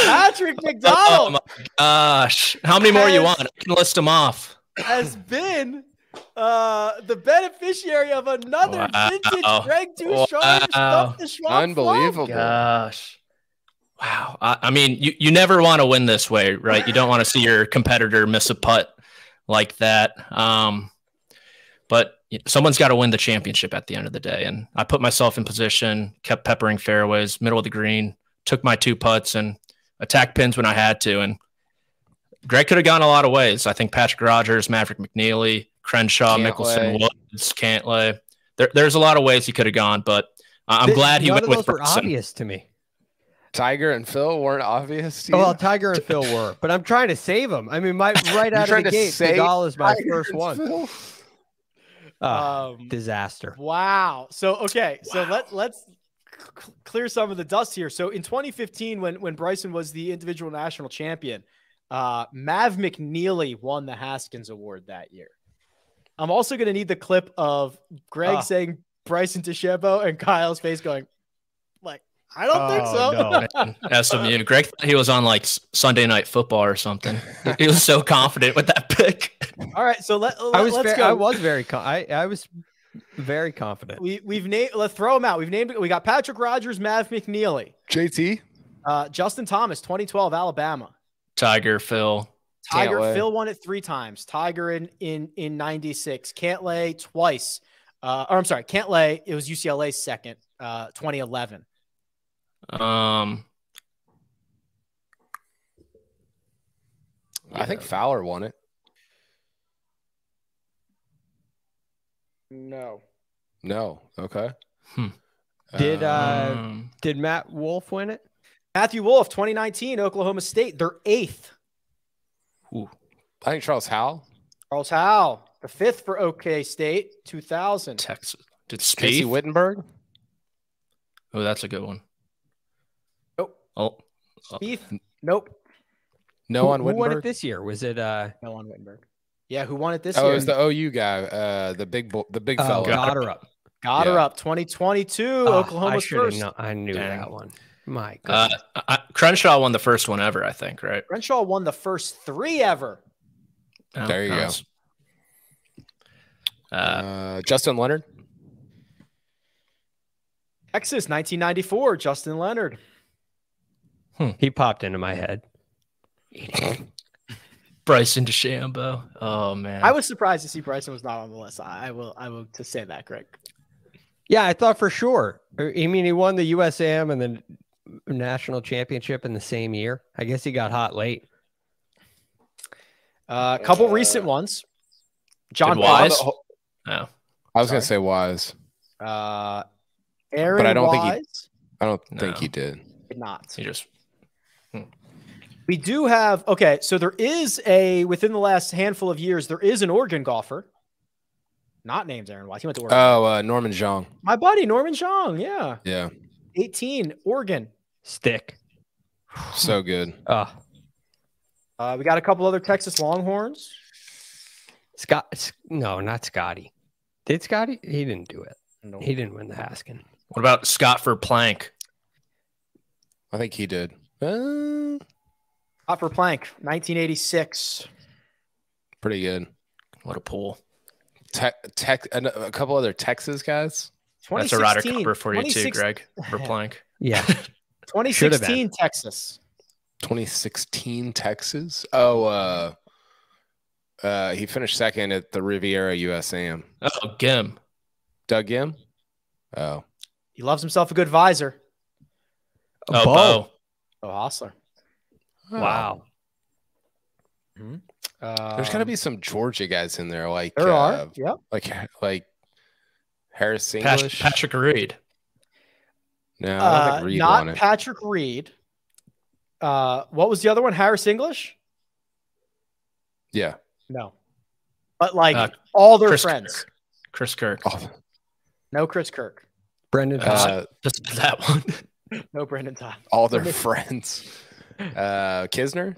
Patrick *laughs* Oh McDonald my gosh! How many more you want? I can list them off. has been uh, the beneficiary of another Wow. vintage Greg Ducharme Wow. Stump the Schwab Unbelievable. Gosh. Wow. I, I mean, you, you never want to win this way, right? You don't want to see your competitor miss a putt like that. Um, but someone's got to win the championship at the end of the day. And I put myself in position, kept peppering fairways, middle of the green, took my two putts and attacked pins when I had to. And Greg could have gone a lot of ways. I think Patrick Rodgers, Maverick McNeely, Crenshaw, Cantlay. Mickelson, Woods, Cantlay. There, there's a lot of ways he could have gone, but I- I'm Th- glad he none went of with those were obvious to me. Tiger and Phil weren't obvious. To you? Well, Tiger and Phil were, but I'm trying to save them. I mean, my *laughs* right out of the gate, save Seagal is my Tiger first one. Phil? Ah, Um, disaster. Wow. So okay, so let let's c- clear some of the dust here. So in 2015, when when Bryson was the individual national champion, uh, Mav McNeely won the Haskins Award that year. I'm also going to need the clip of Greg Ah. saying Bryson DeChambeau and Kyle's face going, like, I don't think Oh, so. Man, *laughs* SMU. Greg thought he was on like Sunday Night Football or something. He was so confident with that pick. All right, so let, I was us very, go. I was very I I was very confident. We we've named. Let's throw them out. We've named. We got Patrick Rodgers, Mav McNeely, JT. uh, Justin Thomas, 2012 Alabama. Tiger, Phil. Tiger Cantlay. Phil won it three times. Tiger in in in '96. Cantlay twice. Uh, or I'm sorry, Cantlay. It was UCLA's second. Uh, 2011. Um, I think Fowler won it. No. No. Okay. Hmm. Did, uh, um, Did Matt Wolff win it? Matthew Wolff, 2019, Oklahoma State. They're eighth. ooh, I think Charles Howell. Charles Howell, the fifth for OK State, 2000. Texas. Did Casey Spieth? Wittenberg. Oh, that's a good one. Nope. Oh, Spieth. Nope. No who, on who won it this year? Was it uh No on Wittenberg. Yeah, who won it this Oh, year? it was the OU guy, uh, the big bo- the big oh, fella. Gotterup? Got her up. 2022, Oh, Oklahoma I first. known. I knew Dang. that one. My Uh, goodness. I, Crenshaw won the first one ever, I think, right? Crenshaw won the first three ever. Oh, There you go. nice. Uh, Uh, Justin Leonard. Texas, 1994, Justin Leonard. he popped into my head. *laughs* Bryson DeChambeau. Oh man, I was surprised to see Bryson was not on the list. I, I will, I will to say that, Greg. Yeah, I thought for sure. I mean, he won the USAM and the national championship in the same year. I guess he got hot late. Uh, a couple recent ones. John Did Wise? Wise. oh, I was gonna say Wise. Uh, Aaron But I don't think he- I don't think No. he did. did not. he just We do have okay, so there is a within the last handful of years, there is an Oregon golfer, not named Aaron Wise. He went to Oregon. Oh, uh, Norman Xiong. My buddy Norman Xiong, yeah, Yeah, 18, Oregon. Stick. so good. Oh, Uh, we got a couple other Texas Longhorns. Scott. No, not Scotty. Did Scotty? He didn't do it. No. He didn't win the Haskin. what about Scott Verplank? I think he did. Uh, Hopper Plank, 1986. pretty good. What a pool. Tech, tech, a, a couple other Texas guys. That's a Ryder 2016 Cupper for you too, Greg. For *laughs* Plank. Yeah. *laughs* 2016 Texas. 2016 Texas. Oh, uh, uh, he finished second at the Riviera USAM. Oh, Ghim. Doug Ghim. Oh, He loves himself a good visor. Oh, Bo. Bo. Oh, Hossler. Wow. Uh, There's got to be some Georgia guys in there, like There uh, are. Yep. like like Harris Pat- English. Patrick Reed. no, don't Uh, think Reed not. Patrick Reed. Uh, what was the other one? Harris English? yeah. No. But like Uh, all their Chris friends. Kirk. Chris Kirk. Oh, No Chris Kirk. Brendon. uh, Just that one. *laughs* No Brendon Todd. all their *laughs* friends. Uh, Kisner.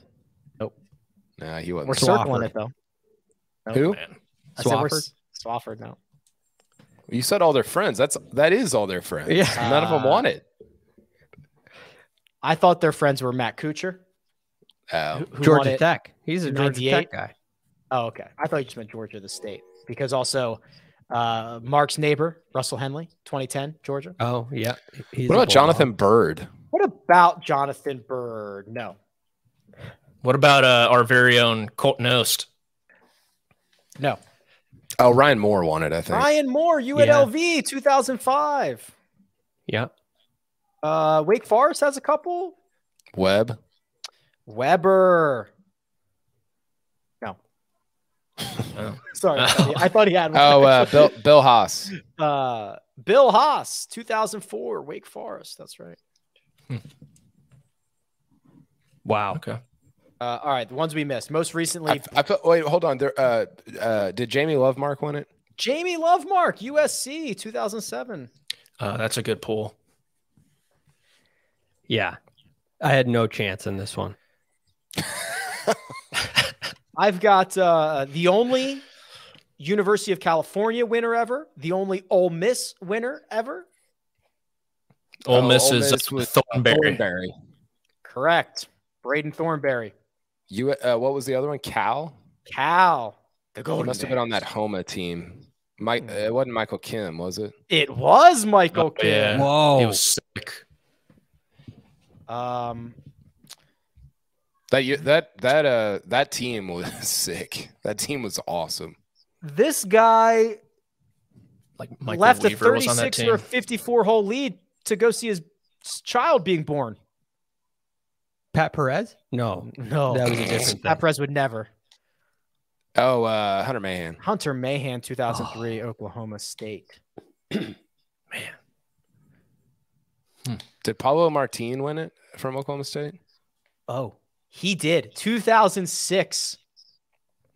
Nope. No, he wasn't. We're Swafford. circling it though. Who? Man. I Swafford? Swafford, no. You said all their friends. That's that is all their friends. Yeah. None of them want it. I thought their friends were Matt Kuchar. Oh, who- who Georgia. Tech. He's a Georgia Tech guy. Oh, okay. I thought you just meant Georgia, the state, because also uh, Mark's neighbor, Russell Henley, 2010, Georgia. Oh, yeah. He's what about Jonathan Byrd? What about Jonathan Byrd? No. What about uh, our very own Colt Knost? No. Oh, Ryan Moore won it. I think. Ryan Moore, UNLV, 2005. Yeah. Uh, Wake Forest has a couple. Webb. Weber. No. Oh. *laughs* Sorry. I thought he, I thought he had one. Oh, uh, actually. Bill Bill Haas. *laughs* Uh, Bill Haas, 2004, Wake Forest. That's right. Wow. Okay. Uh, all right, the ones we missed. Most recently, I, I put, wait, hold on. There. Uh, uh, did Jamie Lovemark win it? Jamie Lovemark, USC, 2007. Uh, that's a good pool. Yeah. I had no chance in this one. *laughs* I've got uh, the only University of California winner ever, the only Ole Miss winner ever. Ole Oh, Miss Ole is Miss uh, with Thornberry. Thornberry. Correct. Braden Thornberry. You. Uh, what was the other one? Cal. Cal. The He Golden must have been on that Bears. Homa team. Mike. It wasn't Michael Kim, was it? It was Michael Oh, Kim. yeah. Whoa. He was sick. Um, That year, that that uh that team was *laughs* sick. That team was awesome. this guy Like Michael left Weaver a was on that 36 team. or 54 hole lead to go see his child being born. Pat Perez? No. No, That was a different Pat. Perez would never. Oh, uh Hunter Mahan. Hunter Mahan, 2003, Oklahoma State. *clears throat* Man. Did Pablo Martin win it from Oklahoma State? Oh, he did. 2006.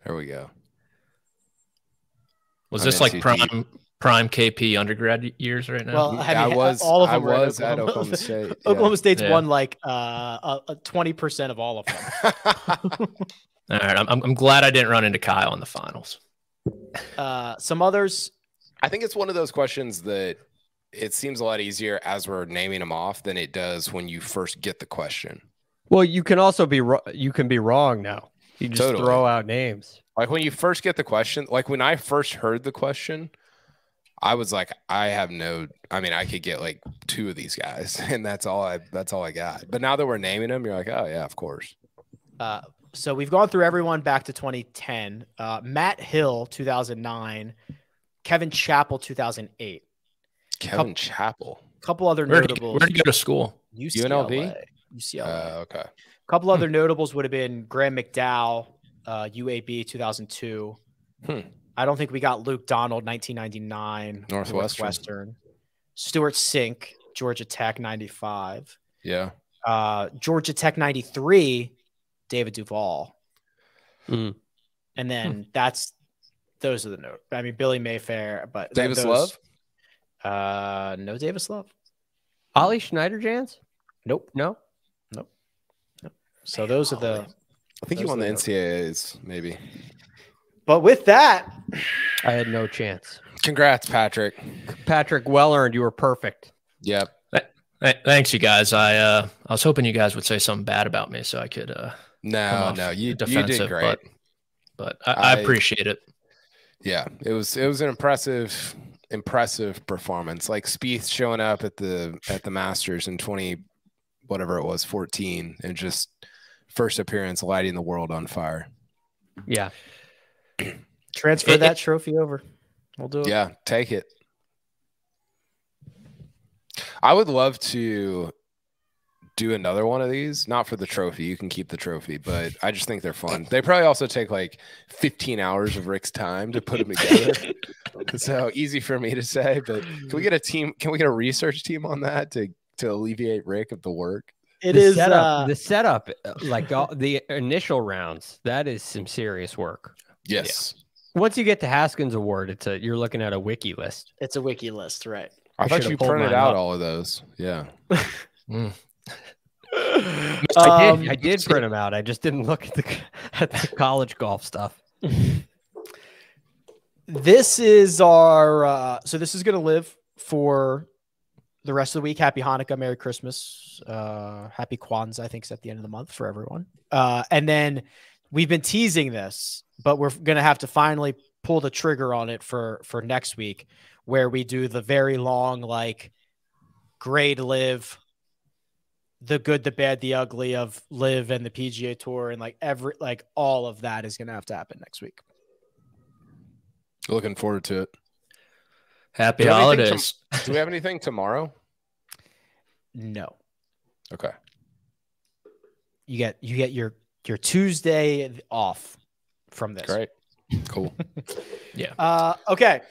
There we go. Was I'm this like prime prime KP undergrad years right now? Well, I, I was all of I them were was at Oklahoma. Oklahoma *laughs* State. yeah. Oklahoma State's Yeah. won like uh, uh, uh, 20% of all of them. *laughs* All right, I'm, I'm I'm glad I didn't run into Kyle in the finals. Uh, some others, I think it's one of those questions that it seems a lot easier as we're naming them off than it does when you first get the question. Well, you can also be wro- you can be wrong now. You just Totally. throw out names. Like when you first get the question, like when I first heard the question, I was like, I have no. I mean, I could get like two of these guys, *laughs* and that's all I. That's all I got. But now that we're naming them, you're like, oh yeah, of course. Uh, so we've gone through everyone back to 2010. Uh, Matt Hill, 2009. Kevin Chappell, 2008. Kevin Chappell. A couple other Where notables. where did you go to school? UCLA. UNLV? UCLA. Uh, okay. A couple other notables would have been Graham McDowell, uh, UAB 2002. Hmm. I don't think we got Luke Donald 1999 Northwestern. Northwestern. Stewart Cink Georgia Tech 95. Yeah. Uh, Georgia Tech 93 David Duval. Mhm. And then that's those are the note. I mean Billy Mayfair, but Davis those- Love. Uh, no Davis Love. Ollie Schniederjans? Nope. No. Nope. So those are the. I think he won the the- NCAAs, maybe. But with that, I had no chance. Congrats, Patrick. Patrick, well earned. You were perfect. Yep. Th- Thanks, you guys. I uh, I was hoping you guys would say something bad about me so I could uh, No, no, you you defensive, did great. but but I, I I- appreciate it. Yeah, it was it was an impressive impressive performance. Like Spieth showing up at the at the Masters in 20 whatever it was, 14 and just first appearance lighting the world on fire. Yeah. Transfer It- that trophy over. We'll do it. Yeah, take it. I would love to do another one of these, not for the trophy. You can keep the trophy, but I just think they're fun. They probably also take like 15 hours of Rick's time to put them together. *laughs* so easy for me to say, but can we get a team? Can we get a research team on that to to alleviate Rick of the work? It the is. setup, uh, the setup, like all, the initial rounds. That is some serious work. Yes. Once you get to Haskins Award, it's a you're looking at a wiki list. it's a wiki list, right? I, I thought you printed out up. all of those. Yeah. *laughs* Mm. *laughs* I Um, did. I did print *laughs* them out. I just didn't look at the at the college golf stuff. This is our. Uh, so this is going to live for the rest of the week. Happy Hanukkah, Merry Christmas, uh, Happy Kwanzaa. I think is at the end of the month for everyone. Uh, and then we've been teasing this, but we're going to have to finally pull the trigger on it for for next week, where we do the very long like grade LIV the good the bad the ugly of LIV and the pga tour and like every like all of that is going to have to happen next week Looking forward to it. Happy Do you have anything holidays. Do we have anything tomorrow? no Okay. you get you get your your tuesday off from this Great. Cool. *laughs* Yeah. Uh okay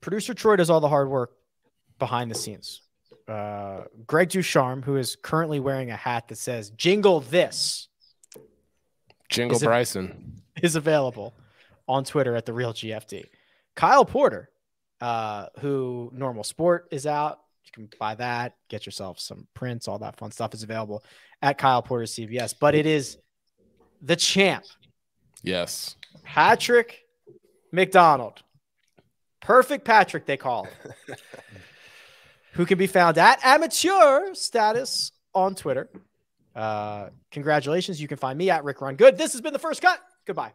producer troy does all the hard work behind the scenes uh greg ducharme who is currently wearing a hat that says jingle this Jingle Is Bryson. *laughs* is available on Twitter at the real GFD. Kyle Porter, uh, who Normal Sport is out. You can buy that, get yourself some prints, all that fun stuff is available at Kyle Porter CBS. But it is the champ, Yes. Patrick McDonald. Perfect Patrick, they call him. *laughs* who can be found at amateur status on Twitter. Uh, congratulations. You can find me at Rick Run Good. This has been the first cut. Goodbye.